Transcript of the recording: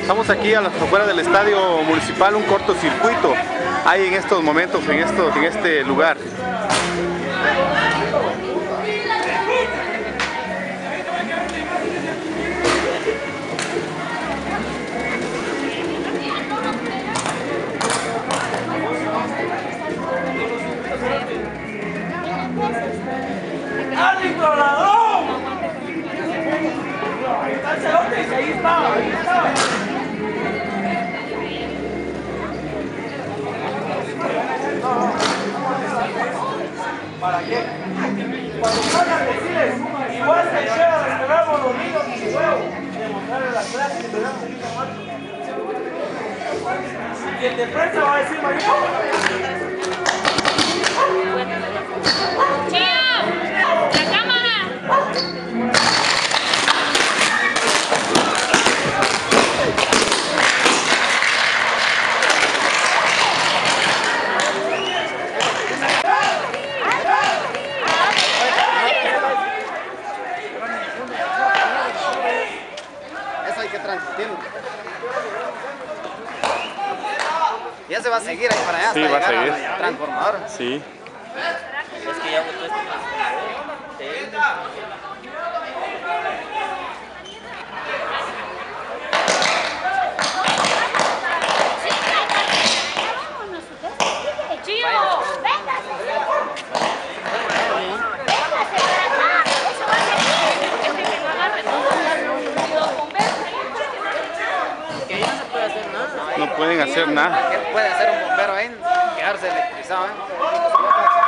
Estamos aquí a las afueras del estadio municipal, un cortocircuito hay en estos momentos, en, esto, en este lugar. Está, ahí está. ¿Para qué? Cuando salgan decirles, igual que yo les pegamos los niños y huevo, demostrarles las clases que tenemos aquí en Marco. Y el de prensa va a decir, Mario, Ya se va a seguir ahí para allá Sí, hasta va a llegar seguir. al transformador. Sí. Es que ya votó este. pueden hacer nada. ¿Qué puede hacer un bombero ahí? Quedarse electrizado. ¿eh?